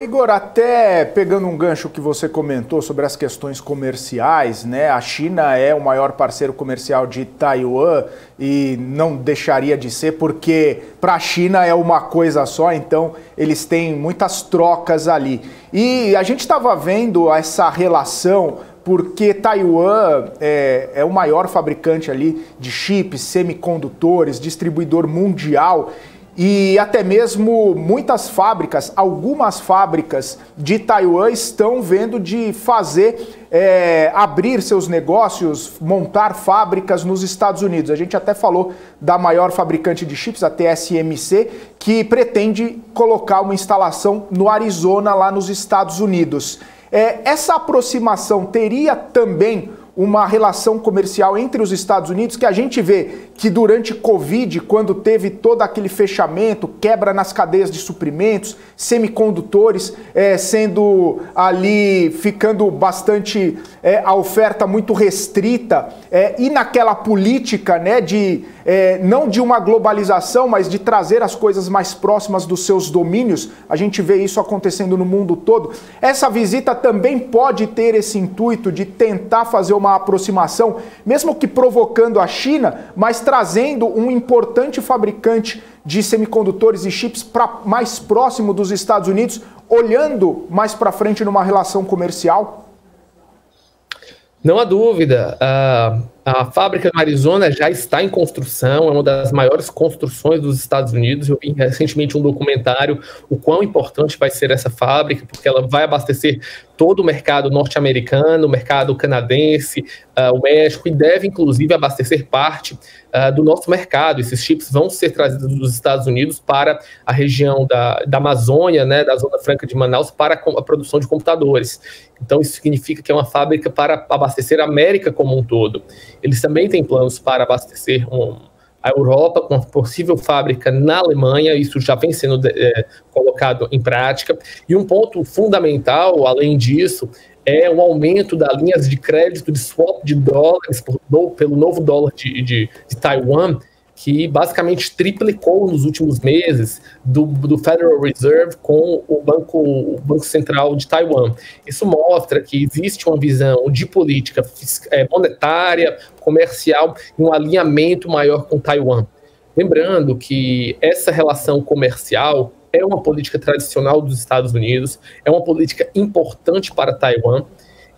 Igor, até pegando um gancho que você comentou sobre as questões comerciais, né? A China é o maior parceiro comercial de Taiwan e não deixaria de ser, porque para a China é uma coisa só, então eles têm muitas trocas ali. E a gente estava vendo essa relação porque Taiwan é, é o maior fabricante ali de chips, semicondutores, distribuidor mundial e até mesmo muitas fábricas, algumas fábricas de Taiwan estão vendo de fazer, é, abrir seus negócios, montar fábricas nos Estados Unidos. A gente até falou da maior fabricante de chips, a TSMC, que pretende colocar uma instalação no Arizona, lá nos Estados Unidos. É, essa aproximação teria também uma relação comercial entre os Estados Unidos que a gente vê que durante Covid, quando teve todo aquele fechamento, quebra nas cadeias de suprimentos, semicondutores é, sendo ali, ficando bastante, é, a oferta muito restrita, é, e naquela política né, de é, não de uma globalização, mas de trazer as coisas mais próximas dos seus domínios, a gente vê isso acontecendo no mundo todo. Essa visita também pode ter esse intuito de tentar fazer uma aproximação, mesmo que provocando a China, mas trazendo um importante fabricante de semicondutores e chips para mais próximo dos Estados Unidos, olhando mais para frente numa relação comercial? Não há dúvida. Uh, a fábrica no Arizona já está em construção, é uma das maiores construções dos Estados Unidos. Eu vi recentemente um documentário o quão importante vai ser essa fábrica, porque ela vai abastecer todo o mercado norte-americano, o mercado canadense, uh, o México, e deve inclusive abastecer parte uh, do nosso mercado. Esses chips vão ser trazidos dos Estados Unidos para a região da, da Amazônia, né, da Zona Franca de Manaus, para a produção de computadores. Então, isso significa que é uma fábrica para abastecer a América como um todo. Eles também têm planos para abastecer um, a Europa com uma possível fábrica na Alemanha, isso já vem sendo é, colocado em prática. E um ponto fundamental, além disso, é o aumento das linhas de crédito de swap de dólares por, pelo novo dólar de, de, de Taiwan, que basicamente triplicou nos últimos meses do, do Federal Reserve com o Banco, o Banco Central de Taiwan. Isso mostra que existe uma visão de política é, monetária, comercial um alinhamento maior com Taiwan. Lembrando que essa relação comercial é uma política tradicional dos Estados Unidos, é uma política importante para Taiwan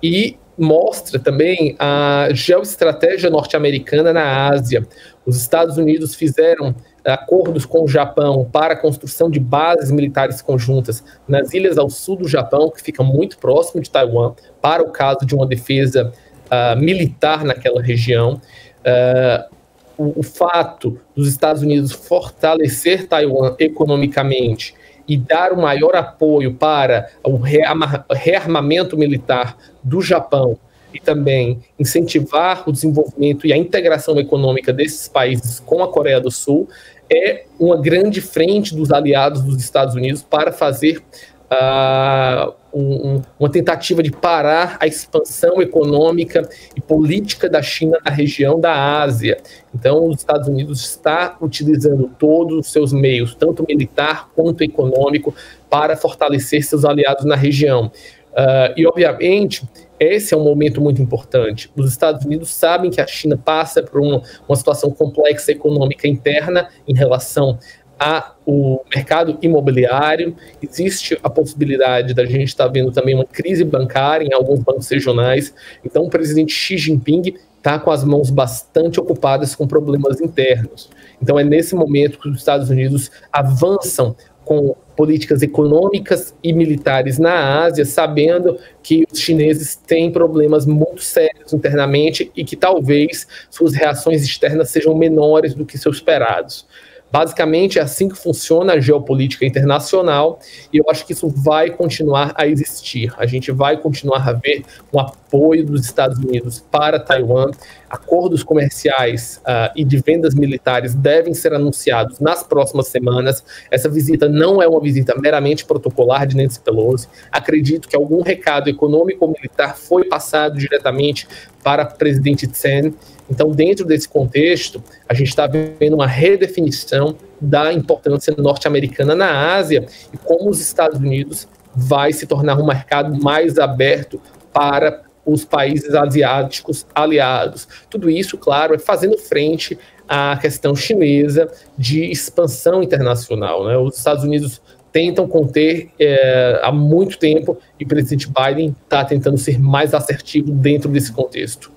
e mostra também a geoestratégia norte-americana na Ásia. Os Estados Unidos fizeram acordos com o Japão para a construção de bases militares conjuntas nas ilhas ao sul do Japão, que fica muito próximo de Taiwan, para o caso de uma defesa uh, militar naquela região. Uh, o, o fato dos Estados Unidos fortalecer Taiwan economicamente e dar o maior apoio para o rearmamento militar do Japão e também incentivar o desenvolvimento e a integração econômica desses países com a Coreia do Sul é uma grande frente dos aliados dos Estados Unidos para fazer uh, um, uma tentativa de parar a expansão econômica e política da China na região da Ásia. Então, os Estados Unidos está utilizando todos os seus meios, tanto militar quanto econômico, para fortalecer seus aliados na região. Uh, e, obviamente, esse é um momento muito importante. Os Estados Unidos sabem que a China passa por uma, uma situação complexa econômica interna em relação a o mercado imobiliário, existe a possibilidade da gente estar tá vendo também uma crise bancária em alguns bancos regionais. Então, o presidente Xi Jinping está com as mãos bastante ocupadas com problemas internos. Então, é nesse momento que os Estados Unidos avançam com políticas econômicas e militares na Ásia, sabendo que os chineses têm problemas muito sérios internamente e que talvez suas reações externas sejam menores do que seus esperados. Basicamente é assim que funciona a geopolítica internacional e eu acho que isso vai continuar a existir. A gente vai continuar a ver um apoio dos Estados Unidos para Taiwan. Acordos comerciais uh, e de vendas militares devem ser anunciados nas próximas semanas. Essa visita não é uma visita meramente protocolar de Nancy Pelosi. Acredito que algum recado econômico ou militar foi passado diretamente para o presidente Tsen então, dentro desse contexto, a gente está vendo uma redefinição da importância norte-americana na Ásia e como os Estados Unidos vai se tornar um mercado mais aberto para os países asiáticos aliados. Tudo isso, claro, é fazendo frente à questão chinesa de expansão internacional. Né? Os Estados Unidos tentam conter é, há muito tempo e o presidente Biden está tentando ser mais assertivo dentro desse contexto.